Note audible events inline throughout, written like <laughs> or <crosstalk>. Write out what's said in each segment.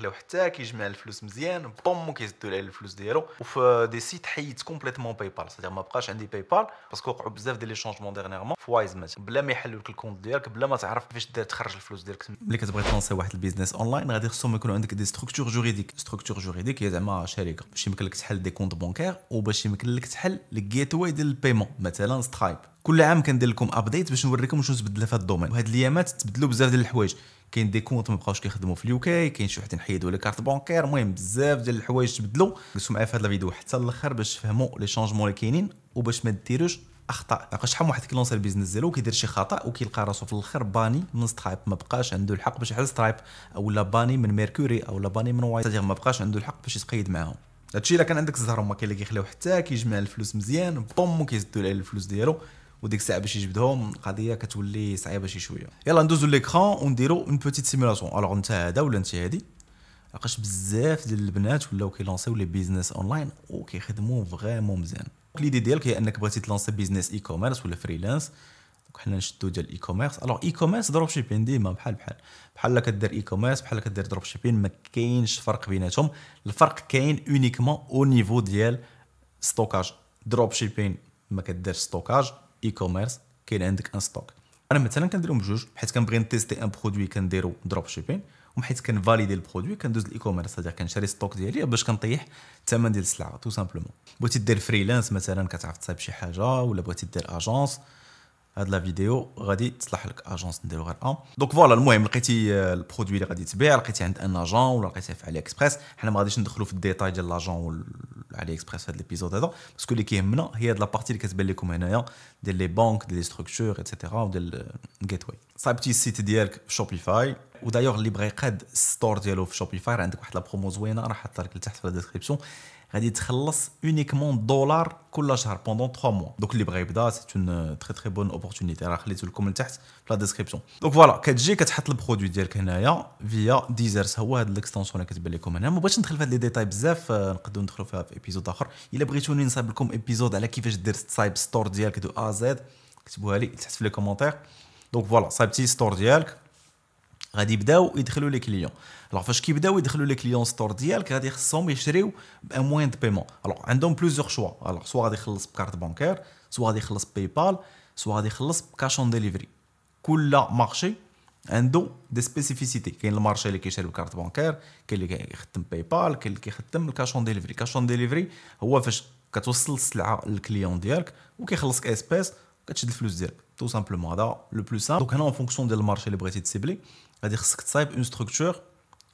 كيخليو حتى كيجمع الفلوس مزيان boum كيزدوا عليه الفلوس ديالو. وفي des sites حيدت complètement PayPal c'est-à-dire ما بقاش عندي PayPal parce que وقعوا بزاف ديال les changements dernièrement في Wise مثلا بلا ما يحلوا لك ال compte ديالك بلا ما تعرف كيفاش دير تخرج الفلوس ديالك. ملي كتبغي ت lancer واحد ال business online غادي خصهم يكونوا عندك des structures juridiques structure juridique هي زعما شركة. باش يمكن لك تحل des comptes bancaires وباش يمكن لك تحل ال gateway ديال ال paiement مثلا Stripe كل عام كندير لكم update باش نوريكم شنو تبدل في هذا ال domaine. وهاد الأيامات تبدلوا بزاف ديال الحوايج. كاين des comptes ما بقاوش كيخدموا في ال UK كاين شي وحدين حيدوا les cartes bancaires المهم بزاف ديال الحوايج تبدلوا جلسوا معايا في هذا الفيديو حتى الآخر باش تفهموا les changements اللي كاينين وباش ما ديروش أخطاء. لحقاش شحال واحد كي lancer ال business ديالو كيدير شي خطأ وكيلقى راسو في الأخر banni من Stripe ما بقاش عنده الحق باش يحل Stripe أو لا banni من Mercury أو لا banni من Wise ما بقاش عنده الحق باش يتقيد معاهم. هادشي إلا كان عندك الزهر هما كاين اللي كيخليو حتى كيجمع الفلوس مزيان boum كيزدوا عليه الفلوس ديالو. وديك الساعة باش يجبدهم القضية كتولي صعيبة شي شوية. يلا ندوزو l'écran ونديرو une petite simulation alors انت هذا ولا انت هادي؟ لحقاش بزاف ديال البنات ولاو كي lancer و les business online وكيخدموا vraiment مزيان. l'idée ديالك هي انك بغيتي ت lancer business e-commerce ولا freelance حنا نشدو ديال ال e-commerce alors e-commerce dropshipping ديما بحال بحال. بحال كدير e-commerce بحال كدير dropshipping ما كاينش فرق بيناتهم. الفرق كاين uniquement au niveau ديال stockage dropshipping ما كديرش ستوكاج اي كوميرس كاين عندك un stock. أنا مثلا كنديرهم بجوج حيت كنبغي ن tester un produit كنديرو dropshipping وحيت كن valider ال produit كندوز ال e-commerce هذا كنشري stock ديالي باش كنطيح الثمن ديال السلعة tout simplement بغيتي دير freelance مثلا كتعرف تصايب شي حاجة ولا بغيتي دير agence هاد la vidéo غادي تصلح لك agence نديرو غير un donc voilà المهم لقيتي ال produit اللي غادي تبيع لقيتي عند un agent ولا لقيتيه في AliExpress حنا ما غاديش ندخلوا في ال détail ديال l'agent AliExpress في هذا ال épisode هذا parce que اللي كيهمنا هي هاد la partie اللي كتبان لكم هنايا ديال les banques ديال les structures et cetera وديال ال gateway صايبتي ال site ديالك في Shopify و d'ailleurs اللي بغى يقاد ال store ديالو في Shopify راه عندك واحد la promo زوينه راه حاطه لك لتحت في la description غادي تخلص uniquement دولار كل شهر pendant 3 mois donc اللي بغى يبدا c'est une très très bonne opportunité راه خليته لكم لتحت في la description donc voilà كتجي كتحط ال produit ديالك هنايا via DSers هو هاد ال extension اللي كتبان لكم هنا ما بغيتش ندخل في هاد les détails بزاف نقدروا ندخلوا فيها في épisode آخر. إلا بغيتوني نصايب لكم épisode على كيفاش دير تصايب store ديالك de A à Z كتبوها لي تحت في les commentaires donc voilà صايبتي store ديالك. غادي يبداو يدخلوا les clients. alors فاش كيبداو يدخلوا les clients store ديالك غادي خصهم يشريو ب un moyen de paiement alors عندهم plusieurs choix alors soit غادي يخلص ب carte bancaire soit غادي يخلص PayPal soit غادي يخلص ب cash on delivery كل marché عنده des spécificités كاين ال marché اللي كيشري ب carte bancaire كاين اللي كيخدم PayPal كاين اللي كيخدم ال cash on delivery cash on delivery هو فاش كتوصل السلعة لل client ديالك وكيخلصك espèces كتشد الفلوس ديالك. tout simplement هذا le plus simple donc هنا en fonction ديال ال marché اللي بغيتي ت cibler غادي خصك تصايب une structure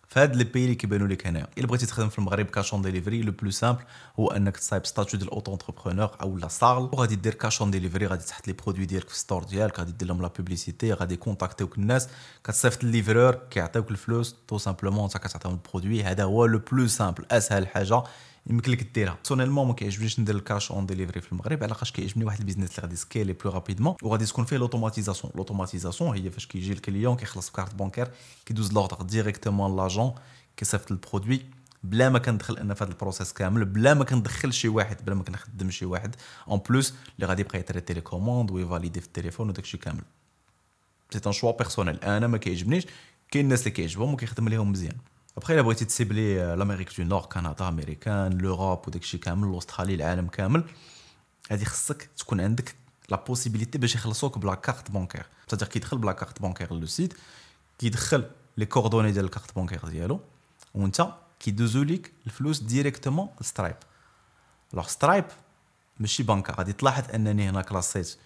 في هاد les pays اللي كيبانوا لك هنايا. إلا بغيتي تخدم في المغرب cash on delivery le plus simple هو أنك تصايب statut ديال auto-entrepreneur أو لا SARL. وغادي دير cash on delivery غادي تحط les produits ديالك في ال store ديالك غادي دير لهم la publicité غادي contacter وك الناس. كتصيفط ال livreur كيعطيوك الفلوس tout simplement أنت كتعطيهم ال produit. هذا هو le plus simple أسهل حاجة يمكن لك ديرها. personnellement ما كيعجبنيش ندير ال cash on delivery في المغرب علاش كيعجبني واحد ال business اللي غادي scaler plus rapidement وغادي تكون فيه l'automatisation l'automatisation هي فاش كيجي ال client كيخلص ب carte bancaire كيدوز l'ordre directement l'agent كيصيفط ال produit. بلا ما كندخل أنا في هذا ال process كامل بلا ما كندخل شي واحد بلا ما كنخدم شي واحد. en plus اللي غادي يبقى ي traiter les commandes وي valider في التليفون وداكشي كامل. c'est un choix personnel أنا ما كيعجبنيش. كاين الناس اللي كيعجبهم وكيخدم ليهم مزيان. ابخي الا بغيتي ت cibler l'Amérique du Nord كندا امريكان l'Europe وداكشي كامل الاسترالي العالم كامل هادي خصك تكون عندك la possibilité باش يخلصوك ب la carte bancaire تقدر كيدخل la carte bancaire le site كيدخل les coordonnées ديال ال carte bancaire ديالو وانت كيدوزو ليك الفلوس directement Stripe alors Stripe ماشي بنكه غادي تلاحظ انني هنا classer ت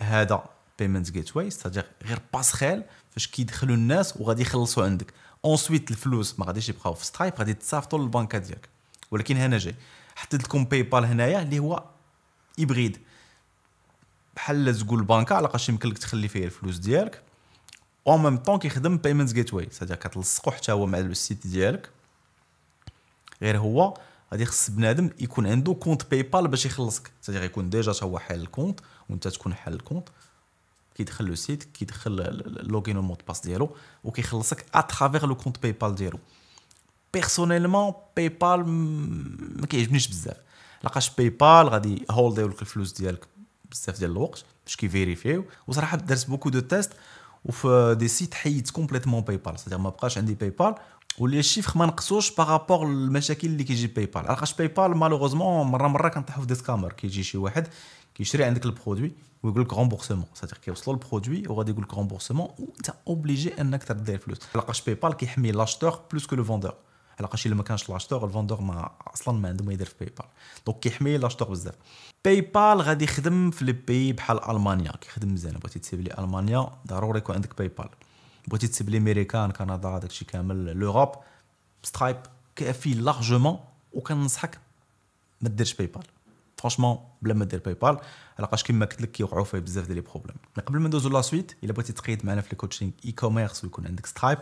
هذا payment gateway c'est-à-dire غير passerelle فاش كيدخلوا الناس وغادي يخلصوا عندك. ensuite الفلوس ما غاديش يبقاو في Stripe غادي تصافطوا للبنكة ديالك. ولكن هنا جاي. حطيت لكم PayPal هنايا اللي هو hybride بحال تقول البنكة لاقاش يمكن لك تخلي فيه الفلوس ديالك. en même temps كيخدم payment gateway c'est-à-dire كتلصقو حتى هو مع ال site ديالك. غير هو غادي خص بنادم يكون عنده compte PayPal باش يخلصك. c'est-à-dire يكون déjà هو حال ال compte وانت تكون حال ال compte. كيدخل le site كيدخل اللوغين والمود باس ديالو وكيخلصك à travers le compte PayPal ديالو. personnellement PayPal ما كيعجبنيش بزاف. لاقاش PayPal غادي هولديو لك الفلوس ديالك بزاف ديال الوقت باش كيفيريفيو. وصراحة درت beaucoup de tests وفي des sites حيدت complètement PayPal c'est-à-dire ما بقاش عندي PayPal و les chiffres ما نقصوش par rapport المشاكل اللي كيجي PayPal علاش PayPal malheureusement مرة مرة كنطيحوا في des scammers كيجي شي واحد كيشري عندك ال produit. ويقول لك remboursement c'est-à-dire كيوصلوا ال produit وغادي يقول لك remboursement وانت obligé انك ترد الفلوس لقاش PayPal كيحمي l'acheteur plus que le vendeur علاش الا ما كانش l'acheteur ال vendeur ما أصلا ما عنده ما يدير في PayPal donc كيحمي l'acheteur بزاف PayPal غادي يخدم في les pays بحال المانيا كيخدم مزيان بغيتي تسيبلي المانيا ضروري يكون عندك PayPal بغيتي تسيبلي ميريكان كندا داكشي كامل l'Europe Stripe كافي largement وكننصحك ما ديرش PayPal franchement بلا ما دير PayPal علاش كيما قلت لك كيوقعوا فيه بزاف ديال les problèmes قبل ما ندوزو la suite إلا بغيتي تقيد معنا في le coaching e-commerce ويكون عندك Stripe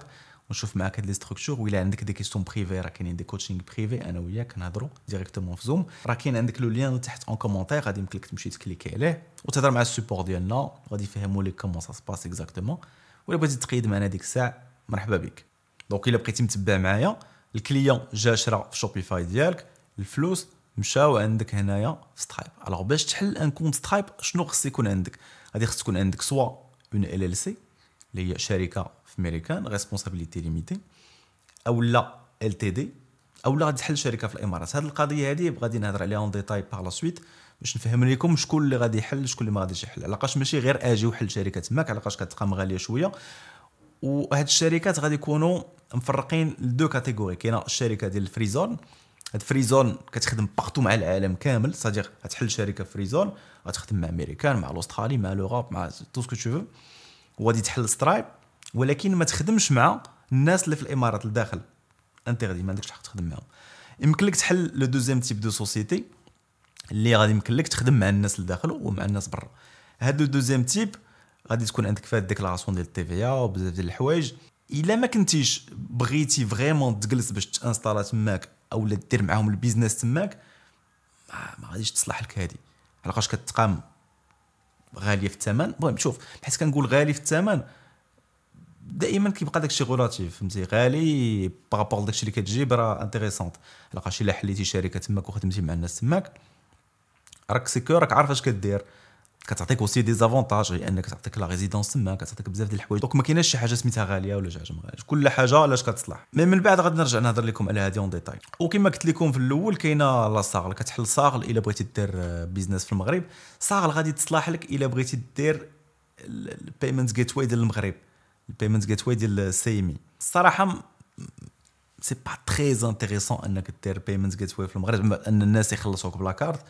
ونشوف معاك هاد les structures ولا عندك des questions privées راه كاينين des coachings privés أنا وياك كنهضروا directement في Zoom راه كاين عندك le lien تحت en commentaire غادي يمكن لك تمشي تكليكي عليه وتهضر مع ال support ديالنا غادي يفهموا لك comment ça se passe exactement ولا بغيتي تقيد معنا ديك الساعة مرحبا بك. donc إلا بقيتي متبع معايا ال client جا شرا في Shopify ديالك الفلوس مشاو عندك هنايا في Stripe. alors باش تحل un compte Stripe شنو خص يكون عندك؟ غادي خص تكون عندك soit une LLC اللي هي شركة في ميريكان responsabilité limitée أو لا LTD أو لا غادي تحل شركة في الإمارات. هذه القضية هذه غادي نهضر عليها en détail par la suite باش نفهم لكم شكون اللي غادي يحل شكون اللي ما غاديش يحل. علاش ماشي غير آجي وحل شركة تماك علاش كتبقى غاليه شوية. وهاد الشركات غادي يكونوا مفرقين ل deux catégories كاينة الشركة ديال ال free zone هاد free zone كتخدم partout مع العالم كامل c'est-à-dire غتحل شركة free zone غتخدم مع أمريكان مع الأسترالي مع l'Europe مع tout ce que tu وغادي تحل Stripe ولكن ما تخدمش مع الناس اللي في الإمارات الداخل interdit ما عندكش الحق تخدم معاهم. يمكن لك تحل le deuxième type de société اللي غادي يمكن لك تخدم مع الناس الداخل ومع الناس برا. هاد le deuxième type غادي تكون عندك فيها ال déclaration ديال ال TVA وبزاف ديال الحوايج. إلا ما كنتيش بغيتي vraiment تجلس باش تانستالا تماك أو دير معاهم البيزنس تماك ما غاديش تصلح لك هذه علاش كتقام غالية في الثمن. المهم شوف حيت كنقول غالي في الثمن دائما كيبقى داكشي relatif فهمتي؟ غالي par rapport داكشي اللي كتجيب راه intéressante لقاش إلا حليتي شركة تماك وخدمتي مع الناس تماك راك secure راك عارف اش كدير. كتعطيك aussi des avantages غير أنك تعطيك la résidence تما كتعطيك بزاف ديال الحوايج. donc ما كايناش شي حاجة سميتها غالية ولا شي حاجة ما غاليش كل حاجة علاش كتصلح. mais من بعد غادي نرجع نهضر لكم على هذه en détail وكما قلت لكم في الأول كاينة la SARL كتحل SARL إلا بغيتي دير business في المغرب. SARL غادي تصلح لك إلا بغيتي دير ال payment gateway ديال المغرب. ال payment gateway ديال ال CMI الصراحة c'est pas très intéressant أنك دير payment gate في المغرب. أن الناس يخلصوك ب la carte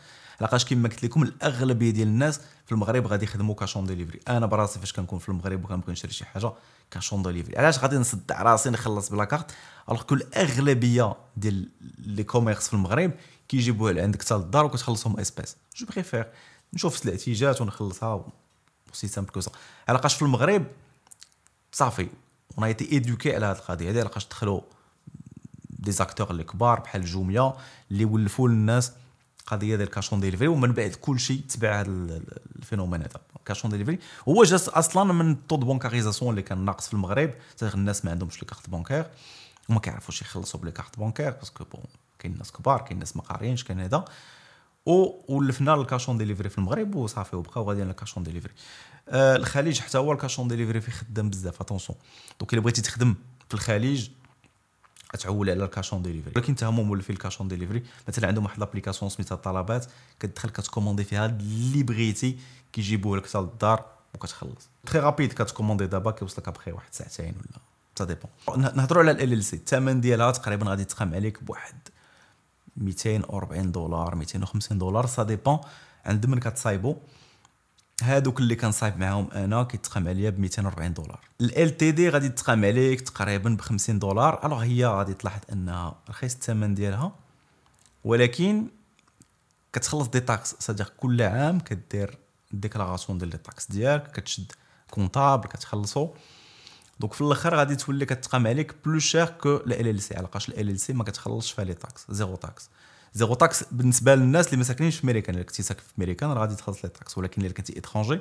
لقاش كما قلت لكم الأغلبية ديال الناس في المغرب غادي يخدموا cash on delivery أنا براسي فاش كنكون في المغرب وكنبغي نشري شي حاجة cash on delivery علاش غادي نصدع راسي نخلص ب la carte alors كل الأغلبية ديال l'e-commerce في المغرب كيجيبوها لعندك حتى للدار وكتخلصهم espèces. je préfère نشوف سلعتي جات ونخلصها c'est simple que ça علاش في المغرب صافي on était éduqués على هذه القضية. هذه علاش دخلوا des acteurs اللي كبار بحال Jumia اللي ولفوا للناس قضيه ديال cash on delivery ومن بعد كل شيء تبع هذا ال phénomène هذا cash on delivery هو جا أصلا من ال taux de bancarisation اللي كان ناقص في المغرب الناس ما عندهمش les cartes bancaires وما كيعرفوش يخلصوا ب les cartes bancaires parce que bon كاين ناس كبار كاين ناس ما قاريينش كاين هذا ولفنا ال cash on delivery في المغرب وصافي وبقاو غاديين ال cash on delivery آه الخليج حتى هو ال cash on delivery فيه خدام بزاف attention donc الا بغيتي تخدم في الخليج تعول على ال cash on delivery. ولكن حتى هما مولفين ال cash on delivery. مثلا عندهم واحد l'application سميتها الطلبات كتدخل كتكوموندي فيها اللي بغيتي كيجيبوه لك حتى للدار وكتخلص. très rapide كتكوموندي دابا كيوصلك ابخي واحد ساعتين ولا ça dépend نهضروا على LLC الثمن ديالها تقريبا غادي تقام عليك بواحد 240 دولار 250 دولار ça dépend عند من كتصايبو؟ هادوك اللي كنصايب معاهم أنا كيتقام عليا ب 240 دولار. LTD غادي تقام عليك تقريبا ب 50 دولار. alors هي غادي تلاحظ انها رخيص الثمن ديالها. ولكن كتخلص des taxes c'est-à-dire كل عام كدير déclaration ديال les taxes ديالك كتشد comptable كتخلصو. donc في الآخر غادي تولي كتقام عليك plus chère que LLC علاش LLC ما كتخلصش فيها les taxes zéro taxe zéro taxe بالنسبة للناس اللي ما ساكنينش في ميريكان الا كنتي ساكن في ميريكان راه غادي تخلص les taxes ولكن الا كنتي étranger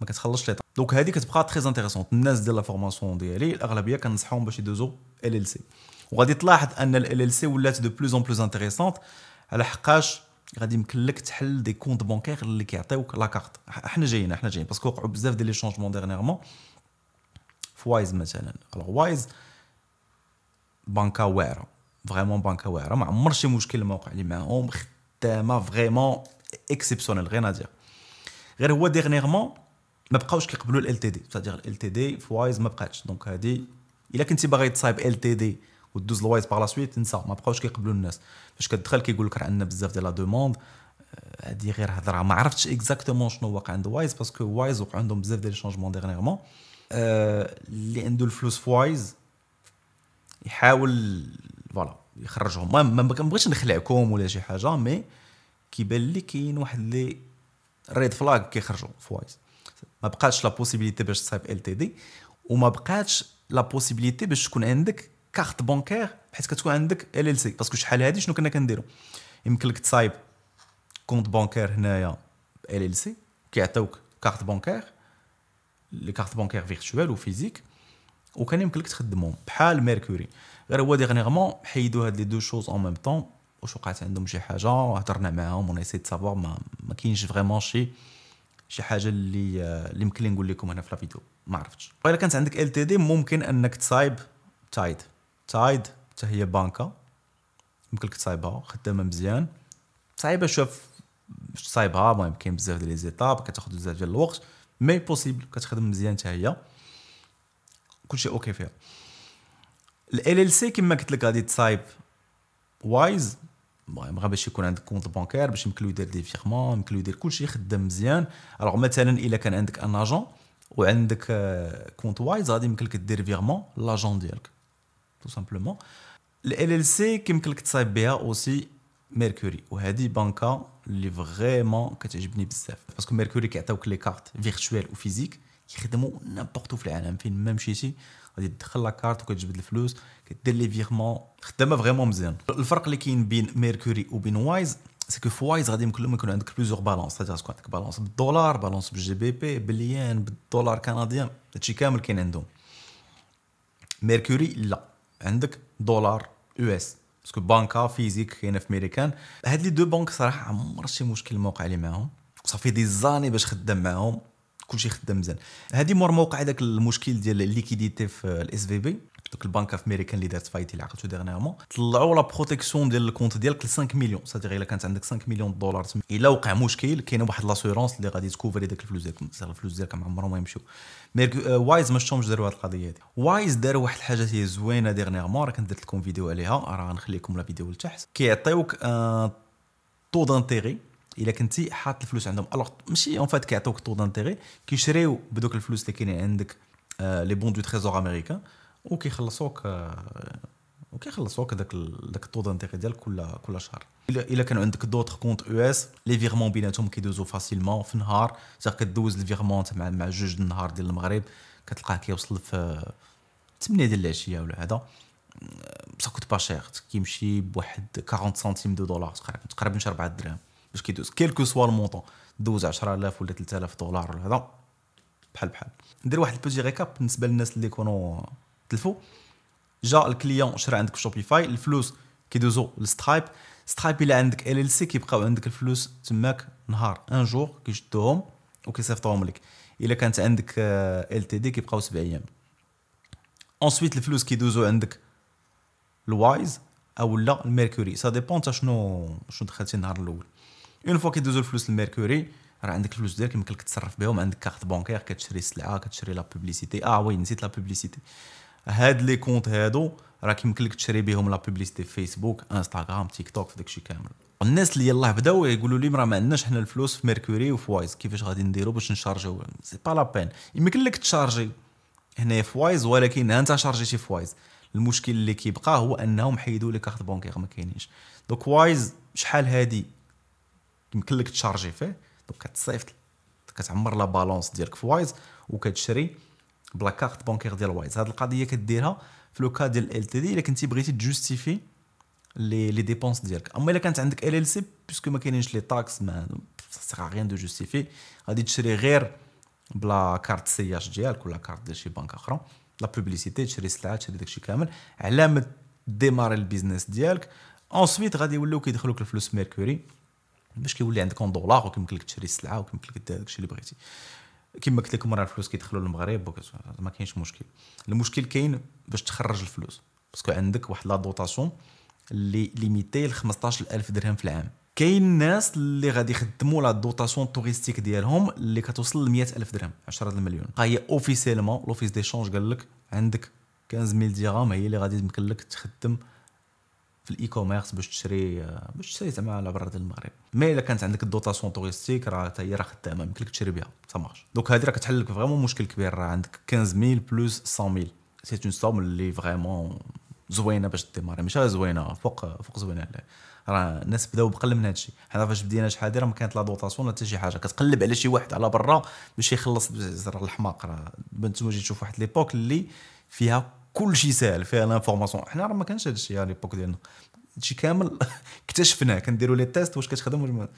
ما كتخلصش les taxes. donc هذه كتبقى très intéressante الناس ديال la formation ديالي الأغلبية كنصحهم باش يدوزو LLC وغادي تلاحظ أن LLC ولات de plus en plus intéressante على حقاش غادي يمكن لك تحل des comptes bancaires اللي كيعطيوك la carte حنا جايين حنا جايين. parce que وقعوا بزاف ديال les changements dernièrement في Wise مثلا. alors Wise بنكة واعرة. vraiment بنكه واعره ما عمر شي مشكل ما وقع لي معاهم خدامة vraiment exceptionnelle غير نادير غير هو dernièrement ما بقاوش كيقبلوا LTD c'est-à-dire LTD في Wise ما بقاتش. donc هادي إلا كنتي باغي تصايب LTD ودوز ل Wise par la suite انسى. ما بقاوش كيقبلوا الناس. فاش كتدخل كيقول لك راه عندنا بزاف ديال la demande هادي غير هضرة. ما عرفتش exactement شنو واقع عند Wise parce que Wise وقع عندهم بزاف ديال ال changements dernièrement اللي عنده الفلوس في Wise يحاول voilà يخرجهم. ما بغيتش نخلعكم ولا شي حاجة mais كيبان لي كاين واحد لي red flag كيخرجوا في Wise ما بقاتش la possibilité باش تصايب LTD وما بقاتش la possibilité باش تكون عندك carte bancaire بحيث كتكون عندك LLC parce que شحال هادي شنو كنا كنديرو؟ يمكن لك تصايب compte bancaire هنايا LLC كيعطيوك carte bancaire les cartes bancaires virtuelles و physiques وكان يمكن لك تخدمهم. بحال Mercury غير هو dernièrement حيدوا هاد les deux choses en même temps واش وقعت عندهم شي حاجة هضرنا معاهم on essaie savoir ما, ما كاينش vraiment شي شي حاجة اللي اللي يمكن لي نقول لكم هنا في la vidéo ما عرفتش الا كانت عندك LTD ممكن انك تصايب Tide Tide حتى هي بانكا يمكن لك تصايبها خدامه مزيان صعيبه شوف تصايبها المهم كاين بزاف ديال les étapes كتاخذ بزاف ديال الوقت mais possible كتخدم مزيان حتى هي كلشي OK فيها LLC كما قلت لك غادي تصايب Wise المهم غير باش يكون عندك compte bancaire باش يمكن يدير des virements يمكن يدير كلشي يخدم مزيان. alors مثلا إلا كان عندك un agent وعندك compte Wise غادي يمكن لك دير virement l'agent ديالك. tout simplement LLC كيمكن لك تصايب بها aussi Mercury وهذه بانكا اللي vraiment كتعجبني بزاف. parce que Mercury كيعطيوك les cartes virtuelles و physiques كيخدموا n'importe où في العالم. فين ما مشيتي غادي تدخل la carte وكتجبد الفلوس كدير les virements خدامة vraiment مزيان. الفرق اللي كاين بين Mercury وبين Wise c'est que في Wise غادي يمكن لهم يكون عندك plusieurs balances c'est-à-dire تكون عندك balance بالدولار بالونس بالجي بي بي باليان بالدولار canadien. هادشي كامل كاين عندهم. Mercury لا. عندك دولار US parce que بانكا physique كاينة في ميريكان هاد les deux banques صراحة عمر شي مشكل ما وقع لي معاهم. صافي des années باش خدام معاهم. كلشي خدام مزيان. هادي مور ما وقع داك المشكل ديال ال liquidité في ال SVB donc البنك في ميريكان اللي دارت faillite اللي عقلتو dernièrement طلعوا la protection ديال ال compte ديالك ل 5 مليون. c'est-à-dire إلا كانت عندك 5 مليون دولار إلا وقع مشكل كاينة واحد l'assurance اللي غادي ت couvrir داك الفلوس ديالك. الفلوس ديالك ما عمرهم ما يمشيو. Merc Wise ما شفتهمش داروا هاد القضية هادي. Wise داروا واحد الحاجة هي زوينة dernièrement راه كنت درت لكم فيديو عليها. راه غنخليكم la vidéo لتحت. كيعطيوك taux d'intérêt إلا كنتي حاط الفلوس عندهم. alors ماشي en fait كيعطيوك taux d'intérêt كيشريو بدوك الفلوس اللي كاينين عندك les bons de trésor américains وكيخلصوك وكيخلصوك داك داك ال taux d'intérêt ديالك كل كل شهر. إلا كانوا عندك d'autres comptes US les virements بيناتهم كيدوزو facilement في نهار تاع كدوز ال virement مع مع جوج النهار ديال المغرب كتلقاه كيوصل في 8 ديال العشية ولا هذا. بصح كنت pas cher كيمشي بواحد 40 سنتيم de dollar تقريبا تقريبا 4 دراهم باش كيدوز quel que soit ال montant دوز 10000 ولا 3000 دولار ولا هذا. بحال بحال. ندير واحد ال petit récap بالنسبة للناس اللي يكونوا تلفوا. جا ال client شرا عندك Shopify الفلوس كيدوزو ل Stripe. Stripe إلا عندك LLC كيبقاو عندك الفلوس تماك نهار un jour كيشدوهم وكيصيفطوهم لك. إلا كانت عندك LTD كيبقاو سبع أيام. ensuite الفلوس كيدوزو عندك ال Wise أو لا ال Mercury. ça dépend تا شنو شنو دخلتي النهار الأول. une fois كيدوزو الفلوس ال Mercury راه عندك الفلوس ديالك يمكن لك تصرف بهم عندك carte bancaire كتشري السلعه كتشري la publicité آه oui نسيت la publicité هاد les comptes هادو راه يمكن لك تشري بهم la publicité في Facebook Instagram TikTok في داكشي كامل الناس اللي يلاه بداو يقولوا لي راه ما عندناش حنا الفلوس في Mercury وفي Wise كيفاش غادي نديرو باش نشارجيو c'est pas la peine يمكن لك تشارجي هنايا في Wise ولكن انت شارجيتي في Wise المشكل اللي كيبقى هو انهم حيدوا les cartes bancaires ما كاينينش donc Wise شحال هادي يمكن لك تشارجي فيه donc كتصيفط كتعمر la balance ديالك في Wise وكتشري ب la carte bancaire ديال Wise. هاد القضية كديرها في le cas ديال LTD إلا كنتي بغيتي تجوستيفي les les dépenses ديالك. أما إلا كانت عندك LLC puisque ما كاينينش les taxes ما sert rien de justifier غادي تشري غير ب la carte CIH ديالك ولا كارت ديال شي بنك أخرى. la publicité تشري سلعة تشري داكشي كامل على ما ديماري ال business ديالك. ensuite غادي يوليو كيدخلوك الفلوس Mercury باش كيولي عندك en dollars وكيمكن لك تشري السلعة وكيمكن لك دير داكشي اللي بغيتي. كما قلت لكم راه الفلوس كيدخلوا للمغرب ما كاينش مشكل. المشكل كاين باش تخرج الفلوس parce que عندك واحد la dotation اللي limitée ل 15000 درهم في العام. كاين الناس اللي غادي يخدموا la dotation touristique ديالهم اللي كتوصل ل 100000 درهم 10 المليون. هي officiellement l'Office des Changes قال لك عندك 15000 درهم هي اللي غادي تمكن لك تخدم في ال e-commerce باش تشري باش تشري زعما على برا المغرب. mais إلا كانت عندك ال dotation touristique راه حتى هي راه خدامة يمكن لك تشري بها ça marche donc هذه راه كتحل لك vraiment مشكل كبير راه عندك 15000 plus 100000 c'est une somme اللي vraiment زوينة باش démarrer ماشي زوينة فوق فوق زوينة راه الناس بداو بقل من هادشي. حنا فاش بدينا شحال راه ما كانت la dotation حتى شي حاجة. كتقلب على شي واحد على برا باش يخلص الحماق. راه نتوما جيت تشوف واحد l'époque اللي فيها كل شيء ساهل فيها l'information حنا راه ما كانش هادشي على l'époque ديالنا. هادشي كامل <laughs> اكتشفناه. كنديروا les tests واش كتخدم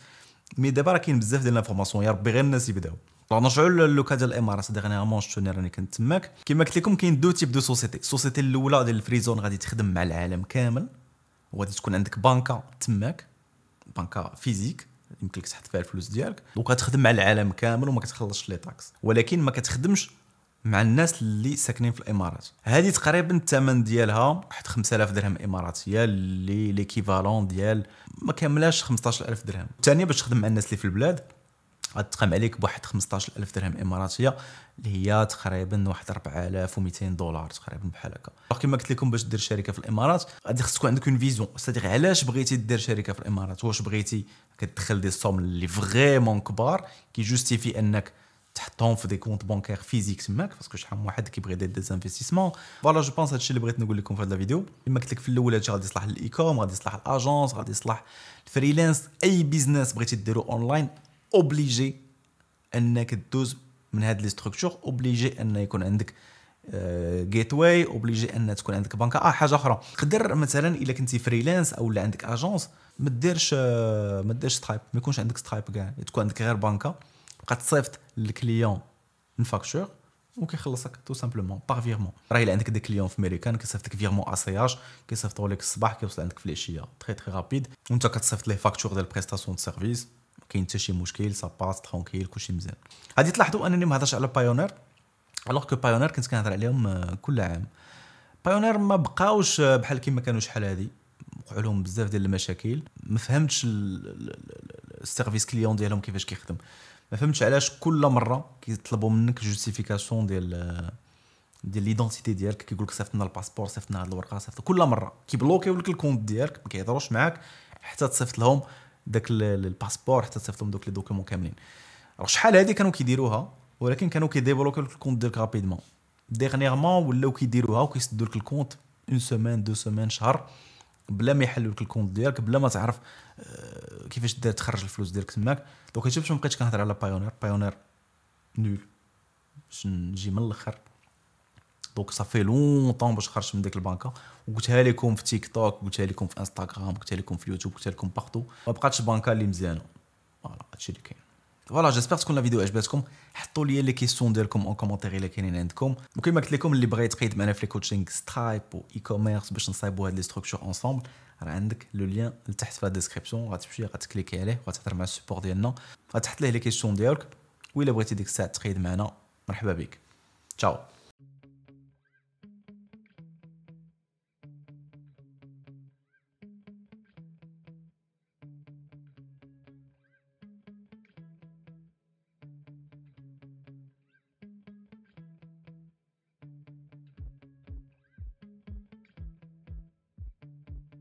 mais دابا راه كاين بزاف ديال l'information يا ربي غير الناس يبداو. نرجعوا ل le cas ديال الامارات dernièrement شفتوني راني كنت تماك. كما قلت لكم كاين deux types de sociétés ال société الأولى ديال ال free zone غادي تخدم مع العالم كامل. وغادي تكون عندك بانكا تماك. بانكا physique يمكن لك تحط فيها الفلوس ديالك. وكتخدم مع العالم كامل وما كتخلصش les taxes ولكن ما كتخدمش مع الناس اللي ساكنين في الامارات. هذه تقريبا الثمن ديالها واحد 5000 درهم اماراتيه اللي l'équivalent ديال ما كاملاش 15000 درهم. الثانية باش تخدم مع الناس اللي في البلاد غتقام عليك بواحد 15000 درهم اماراتيه اللي هي تقريبا واحد 4200 دولار تقريبا بحال هكا. كما قلت لكم باش دير شركة في الإمارات غادي خصك تكون عندك une vision c'est-à-dire علاش بغيتي دير شركة في الإمارات؟ واش بغيتي؟ كتدخل des sommes اللي vraiment كبار qui justifient أنك تحطهم في des comptes bancaires physiques تماك parce que شحال من واحد كيبغي يدير des investissements voilà je pense هادشي اللي بغيت نقول لكم في هذا الفيديو كما قلت لك في الأول هادشي غادي يصلح لل e-com غادي يصلح ال agence غادي يصلح ال freelance أي business بغيتي ديرو online obligé أنك دوز من هاد les structures obligé أن يكون عندك gateway obligé أن تكون عندك بنكه آه حاجة أخرى. تقدر مثلا إلا كنتي freelance أو لا عندك agence ما ديرش ما ديرش Stripe ما يكونش عندك Stripe كاع. تكون عندك غير بنكه بقى تصيفط لل client une facture وكيخلصك tout simplement par virement راه الا عندك des clients في ميريكان لك virement اش كيصيفطوا لك الصباح كيوصل عندك في العشية. très très rapide وانت كتصيفط ليه facture ديال prestation de service كاين حتى شي مشكل ça passe tranquille كلشي مزيان. غادي تلاحظوا أنني ما على Payoneer alors que Payoneer كنت كنهضر عليهم آه، كل عام. Payoneer ما بقاوش آه، بحال كيما كانوا شحال هادي. وقعوا لهم بزاف ديال المشاكل. ما فهمتش ال service client ديالهم كيفاش كيخدم. ما فهمتش علاش كل مرة كيطلبوا منك justification ديال ديال l'identité ديالك كيقول لك صيفط لنا ال passeport صيفط لنا هاد الورقة صيفط كل مرة. كيبلوكيو لك ال compte ديالك ما كيهضروش معاك حتى تصيفط لهم داك ال passeport حتى تصيفط لهم دوك les documents كاملين. شحال هادي كانوا كيديروها؟ ولكن كانوا كيديبلوكيو لك ال compte ديالك rapidement dernièrement ولاو كيديروها وكيسدوا لك ال compte une semaine deux semaines شهر. بلا ما يحلوا لك ال compte ديالك بلا ما تعرف آه، كيفاش دير تخرج الفلوس ديالك تماك. donc شفت ما بقيتش كنهضر على Payoneer Payoneer nul باش نجي من الآخر. donc صافي longtemps باش خرجت من ديك البنكة. وقلتها لكم في تيك توك قلتها لكم في انستغرام قلتها لكم في اليوتيوب قلتها لكم partout ما بقاتش بنكة اللي مزيانة. voilà هادشي اللي كاين. voilà j'espère تكون la vidéo عجبتكم حطوا لي les questions ديالكم en commentaire الا كاينين عندكم وكما قلت لكم اللي بغى يتقيد معنا في les coachings Stripe و e-commerce باش نصايبوا هاد les structures ensemble راه عندك le lien لتحت في la description غتمشي غتكليكي عليه وغتهضر مع ال support ديالنا غتحط ليه لي كيسيون ديالك وإلا بغيتي ديك الساعة تقيد معنا مرحبا بك تشاو